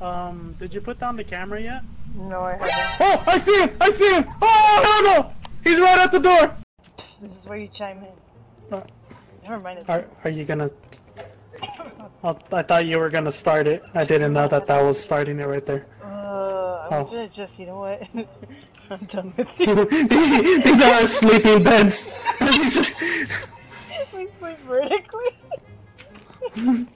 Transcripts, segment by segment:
Um, did you put down the camera yet? No, I haven't. Oh, I see him! I see him! Oh, hell no! He's right at the door! This is where you chime in. Uh, Never mind. Are, are you gonna... Oh, I thought you were gonna start it. I didn't know that that was starting it right there. Uh, I'm Oh. gonna just, you know what? I'm done with you. These are our sleeping beds. These- we sleep vertically.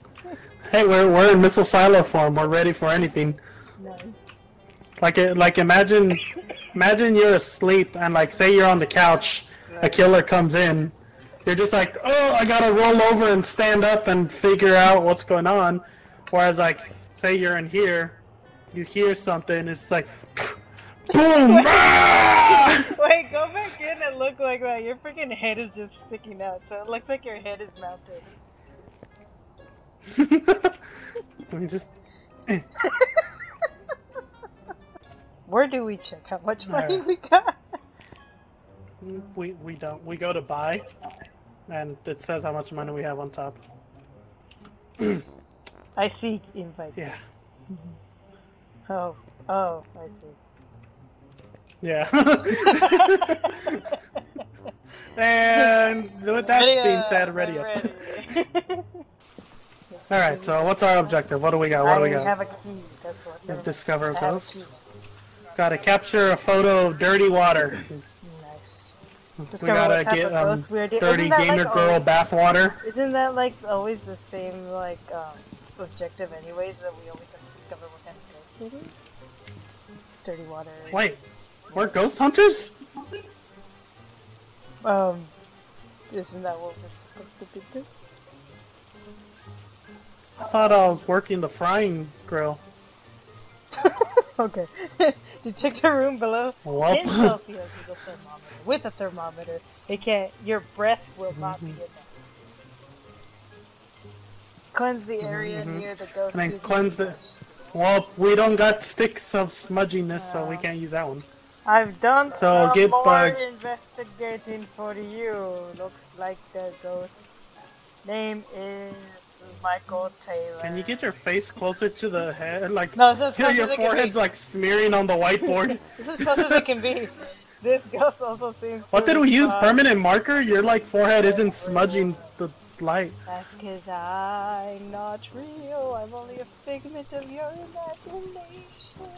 hey, we're, we're in missile silo form. We're ready for anything. nice. Like, it- like imagine, imagine you're asleep and like say you're on the couch, a killer comes in, you're just like, oh, I gotta roll over and stand up and figure out what's going on. Whereas like, say you're in here, you hear something, it's like, boom, ah! Wait, go back in and look like that. Your freaking head is just sticking out, so it looks like your head is mounted. Let me just. Where do we check how much money Alright. we got? We we don't. We go to buy, and it says how much money we have on top. I see invite. Yeah. Mm-hmm. Oh, oh, I see. Yeah. and with that being said, ready up. Ready. All right. So what's our objective? What do we got? What do we got? I have a key. That's what. Discover a ghost. Got to capture a photo of dirty water. Nice. We gotta get um, ghost we are doing. dirty gamer like, girl always- bath water. Isn't that like always the same like um, objective anyways that we always have to discover what kind of ghost it is? Dirty water. Wait, we're ghost hunters? Um, isn't that what we're supposed to be doing? I thought I was working the frying grill. okay. Detect a room below Well. 10 Celsius with a thermometer. With a thermometer, it can't. Your breath will not be Mm-hmm. enough. Cleanse the area Mhm. near the ghost. And then cleanse the- Well, we don't got sticks of smudginess, so we can't use that one. I've done So get more bug- investigating for you. Looks like the ghost name is Michael Taylor. Can you get your face closer to the head? Like, No, this is your than it can forehead's like smearing on the whiteboard. This is close as it can be. This ghost also seems. what did we use? Permanent marker? Your like forehead isn't smudging the light. That's cause I'm not real. I'm only a figment of your imagination.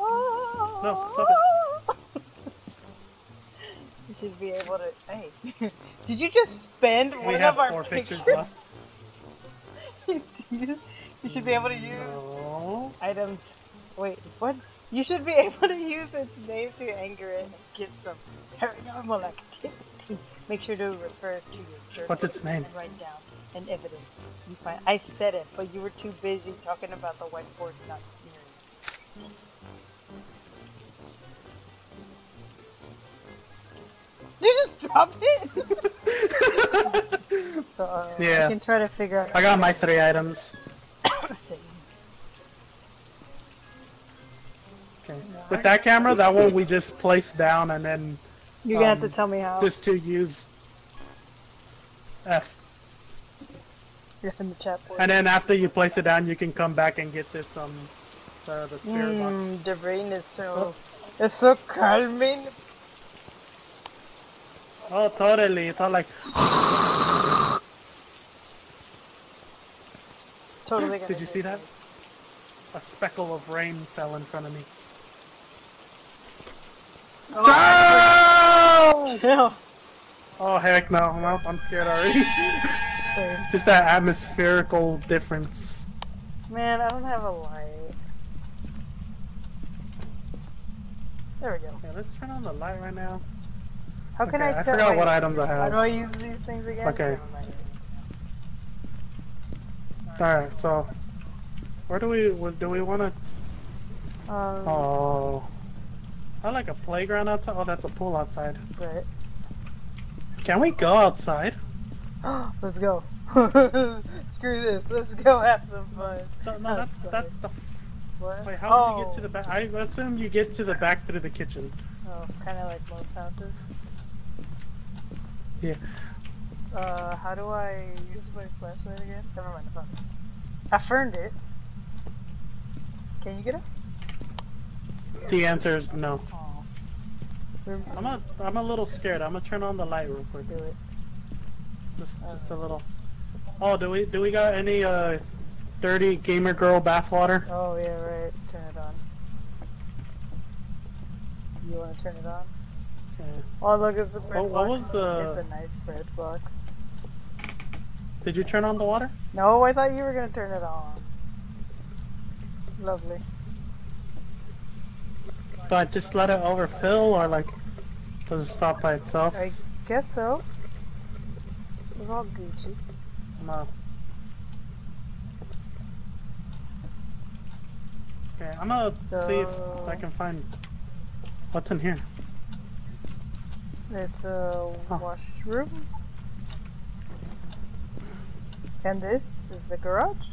Oh. No, stop it. You should be able to. Hey, did you just spend We one of our pictures pictures? left. You should be able to use No. item. Wait, what? You should be able to use its name to anger it and get some paranormal activity. Make sure to refer to your journal. What's its name? And write down an evidence. You find. I said it, but you were too busy talking about the whiteboard not smearing. Did you just drop it? so, uh, Yeah. I can try to figure out. I got my three items. Okay. With that camera, that one we just place down and then You're gonna have Um, to tell me how. just to use F. If in the chat board. And then after you place it down, you can come back and get this um the, the spirit box. Mm, the rain is so. It's so calming. Oh, totally. It's all like Totally Did you see that? a speckle of rain fell in front of me. Oh, no. Oh heck no! No, I'm scared already. Just that atmospherical difference. Man, I don't have a light. There we go. Yeah, let's turn on the light right now. How can Okay, I I tell? I forgot what items I have. How do I use these things again? Okay. Alright, so where do we do we want to? Um, Oh, I like a playground outside. Oh, that's a pool outside. right. Can we go outside? Let's go. Screw this. Let's go have some fun. No, no that's that's the. What? Wait, how oh. did you get to the back? I assume you get to the back through the kitchen. Oh, kind of like most houses. Yeah. Uh, how do I use my flashlight again? Never mind, I found it. I found it. Can you get it? The answer is no. Oh. I'm a, I'm a little scared. I'm gonna turn on the light real quick. Do it. Just, just a Uh, little. Oh, do we, do we got any uh, dirty gamer girl bathwater? Oh yeah, right. Turn it on. You want to turn it on? Yeah. Oh look, it's a bread What- oh, what box. was the- It's a nice bread box. Did you turn on the water? No, I thought you were gonna turn it on. Lovely. But just let it overfill, or like, does it stop by itself? I guess so. It was all Gucci. No. Okay, I'm gonna see if I can find what's in here. It's a Huh. washroom. And this is the garage.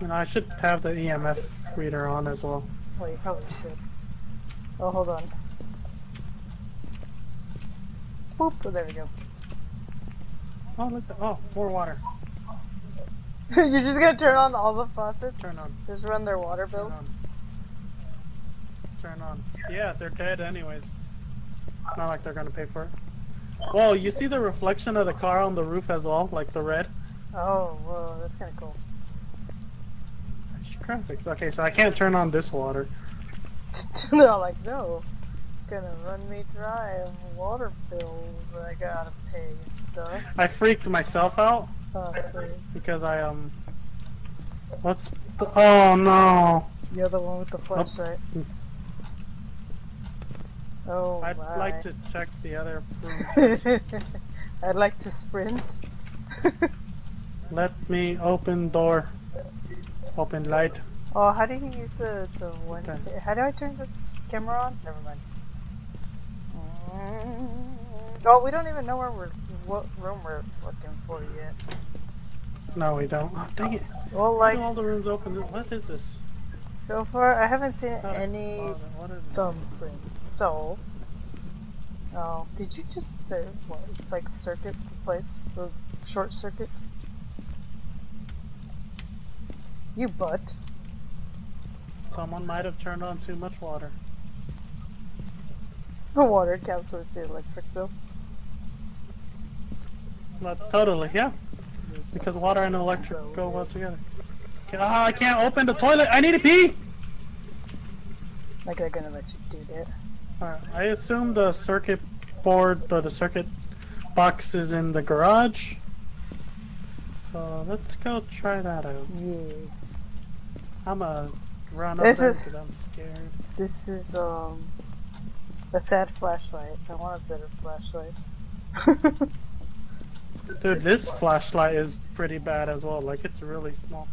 And I should have the EMF reader on as well. Well, you probably should. Oh, hold on. Boop. Oh, there we go. Oh, look! At, oh, more water. You're just gonna turn on all the faucets? Turn on. Just run their water Turn bills? on. Turn on. Yeah, they're dead anyways. It's not like they're gonna pay for it. Well, you see the reflection of the car on the roof as well, like the red. Oh, whoa, that's kind of cool. It's Graphics. Okay, so I can't turn on this water. They're all like, no, gonna run me dry of water bills I gotta pay stuff. I freaked myself out Oh, because I um. What's the? Oh no! You're the one with the flashlight. Oh, I'd my. like to check the other room. I'd like to sprint. Let me open door. Open light. oh, how do you use the, the one? Okay. How do I turn this camera on? Never mind. Mm. Oh, we don't even know where we're, what room we're looking for yet. No, we don't. Oh, dang it! Well, like, all the rooms open? What is this? So far, I haven't seen any What is this? thumbprints. So, oh, did you just say what? It's like circuit the place, the short circuit. You butt. Someone might have turned on too much water. The water counts towards the electric bill. Not totally, yeah. Because water and electric go well together. Ah, I can't open the toilet. I need to pee. Like they're gonna let you do that. Alright, I assume the circuit board or the circuit box is in the garage. So let's go try that out. Yeah. I'm a run up This is- I'm scared. This is um a sad flashlight. I want a better flashlight. Dude, this flashlight is pretty bad as well. Like it's really small.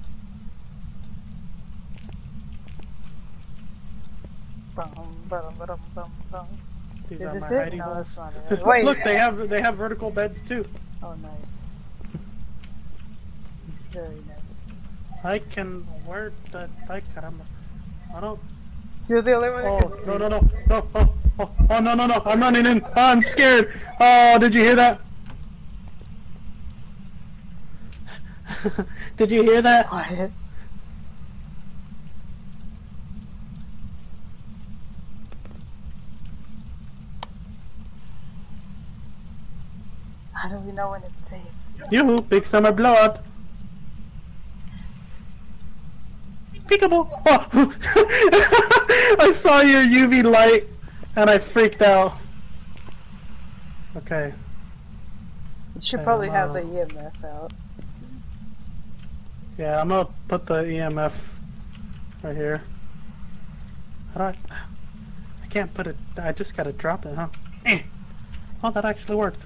These Is this it? No, that's not it. Wait. Look, they have they have vertical beds too. Oh, nice. Very nice. I can where the I caramba. I don't You're the only one Oh no no no no oh, oh, oh no no no I'm running in. Oh, I'm scared. Oh did you hear that? did you hear that? Quiet. How do we know when it's safe? Yoo-hoo, big summer blowout. Peekaboo. Oh. I saw your UV light and I freaked out. Okay. You should probably have the EMF out. Yeah, I'm gonna put the EMF right here. How do I? I can't put it. I just gotta drop it, huh? Eh. Oh, that actually worked.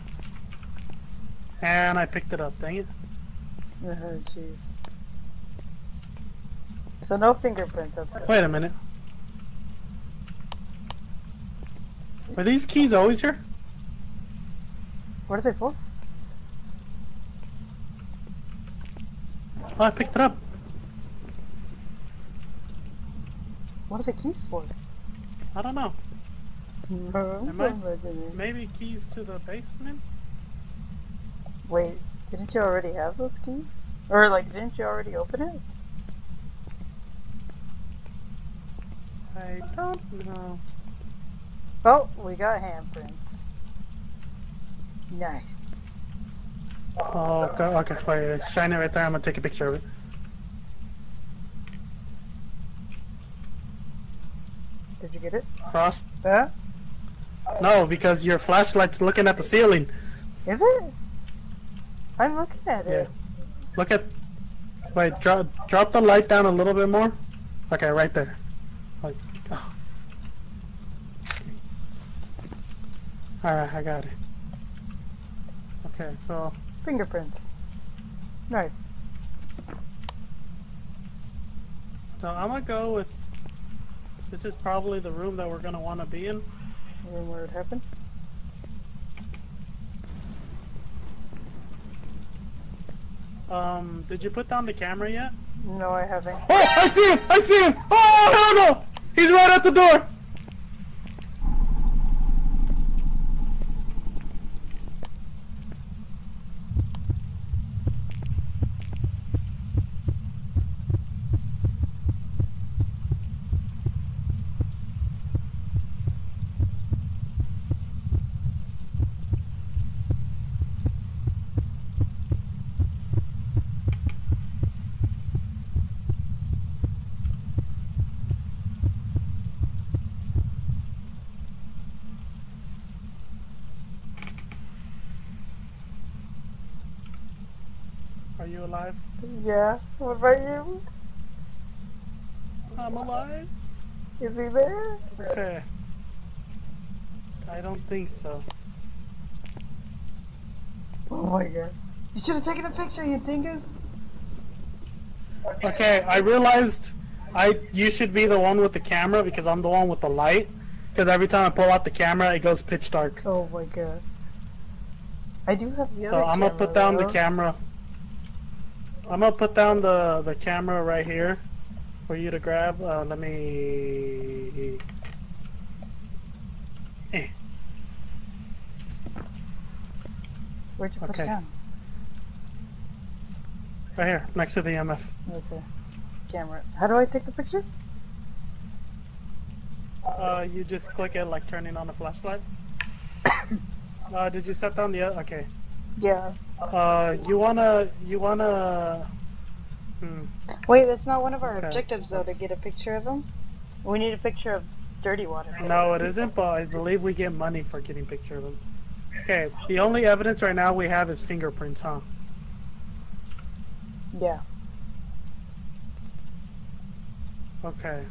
And I picked it up. Dang it. Oh, jeez. So no fingerprints, that's good. Wait a minute. Are these keys always here? What are they for? Oh, I picked it up. What are the keys for? I don't know. Am I- Maybe keys to the basement? Didn't you already have those keys? Or like, didn't you already open it? I don't know. Oh, we got handprints. Nice. Oh, okay, okay, wait, shine it right there. I'm gonna take a picture of it. Did you get it? Frost? Huh? No, because your flashlight's looking at the ceiling. Is it? I'm looking at it. Yeah. Look at. Wait, drop drop the light down a little bit more. Okay, right there. Like, oh. All right, I got it. Okay, so Fingerprints. Nice. so I'm gonna go with. This is probably the room that we're gonna want to be in. Room where it happened. Um, did you put down the camera yet? No, I haven't. Oh, I see him! I see him! Oh, hell no! He's right at the door! You alive? Yeah. What about you? I'm alive. Is he there? Okay. I don't think so. Oh my god. You should have taken a picture, you dingus. Okay, I realized I you should be the one with the camera because I'm the one with the light. Because every time I pull out the camera, it goes pitch dark. Oh my god. I do have the So other I'm gonna put down the camera. I'm gonna put down the the camera right here for you to grab. Uh, let me. Eh. Where'd you put Okay. it down? Right here, next to the EMF. Okay. Camera. How do I take the picture? Uh, you just click it like turning on the flashlight. uh, did you set down the? Okay. Yeah. Uh, you wanna, you wanna. Hmm. Wait, that's not one of our Okay. objectives though, to get a picture of him. We need a picture of Dirty Water. No, it isn't, but I believe we get money for getting picture of them. Okay, the only evidence right now we have is fingerprints, huh? Yeah. Okay.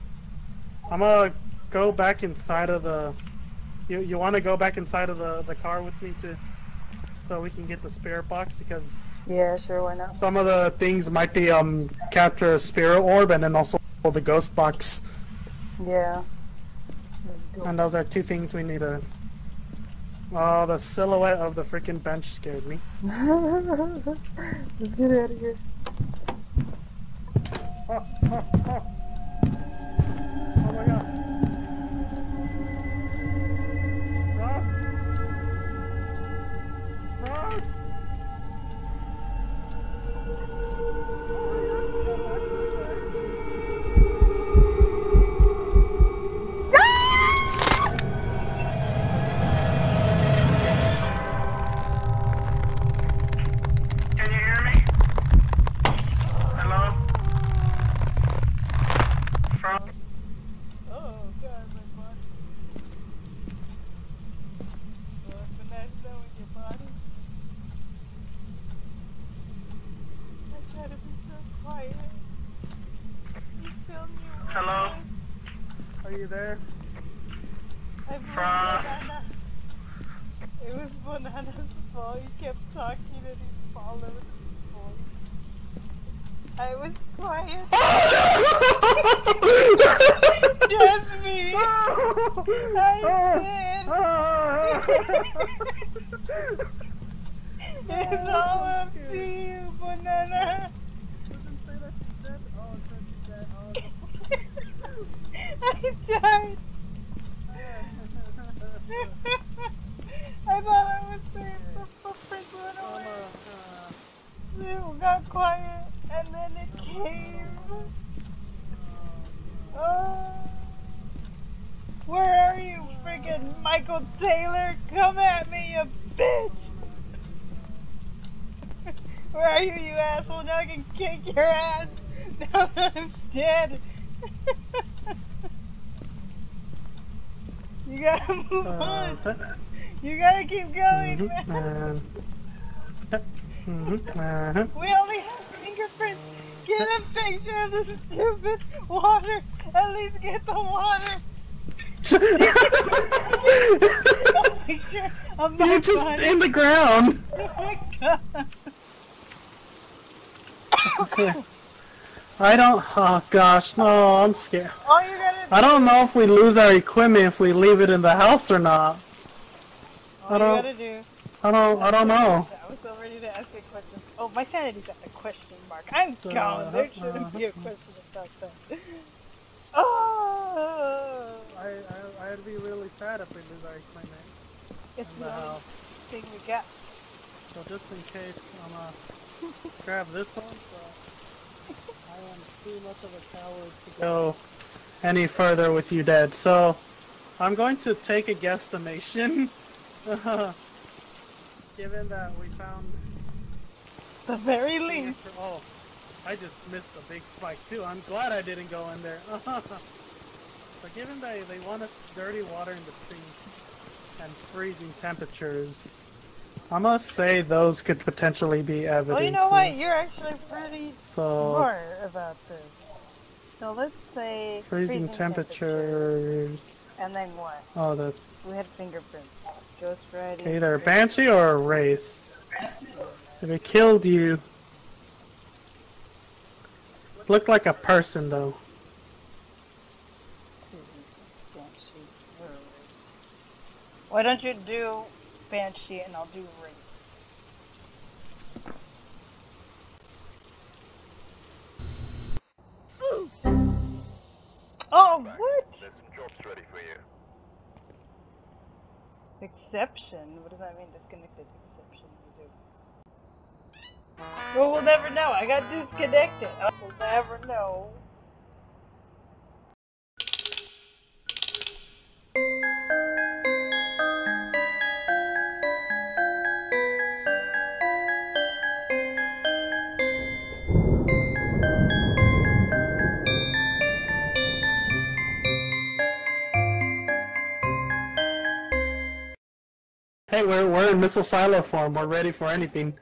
I'm gonna go back inside of the. You you want to go back inside of the the car with me to, so we can get the spirit box because Yeah, sure, why not? some of the things might be um capture a spirit orb and then also the ghost box, Yeah. Let's go. and those are two things we need to. Oh, the silhouette of the freaking bench scared me. Let's get out of here. Oh, oh. Oh From Oh god, my body. What's the nice knowing your body? I try to be so quiet. You still knew. Hello? Are you there? I Fra- It was Bonana's fault. He kept talking and he followed his voice. I was quiet. Just me. I did. It's all up to you, Bonana. I died. I thought I was safe. The footprints went away. It got quiet, and then it came. Oh. Where are you, freaking Michael Taylor, come at me, you bitch! Where are you, you asshole? Now I can kick your ass! Now that I'm dead! you gotta move Uh, on! You gotta keep going, mhm, man! and- mhm, uh-huh. We only have fingerprints! Get a picture of the stupid water! At least get the water! A picture of You're just body. in the ground. Oh my god! Okay. I don't. Oh gosh, no, I'm scared. All you gotta I don't know if we lose our equipment if we leave it in the house or not. all I don't- you gotta do. I don't. I don't know. I was so ready to ask a. Oh, my sanity's at a question mark. I'm Uh, gone. There shouldn't be a question about that. Oh, I, I I'd be really sad if we lose our equipment it's in the the only house. thing we got. So just in case, I'm gonna grab this one. So I am too much of a coward to go any further with you dead. So I'm going to take a guesstimation. Given that we found The very least. Oh, I just missed a big spike too. I'm glad I didn't go in there. but given that they want us dirty water in the sink and freezing temperatures, I must say those could potentially be evidence. Well, you know what? You're actually pretty so smart about this. So let's say freezing temperatures. And then what? Oh, the We had fingerprints. Ghost writing. either a banshee or a wraith. If it killed you, looked like a person though. Cruising Tips, Banshee, or Wraith. Why don't you do Banshee and I'll do Wraith? Oh, what? There's some jobs ready for you. Exception? What does that mean? Disconnected exception. Resume. Well, we'll never know. I got disconnected. Oh, we'll never know. Hey, we're we're in missile silo form. We're ready for anything.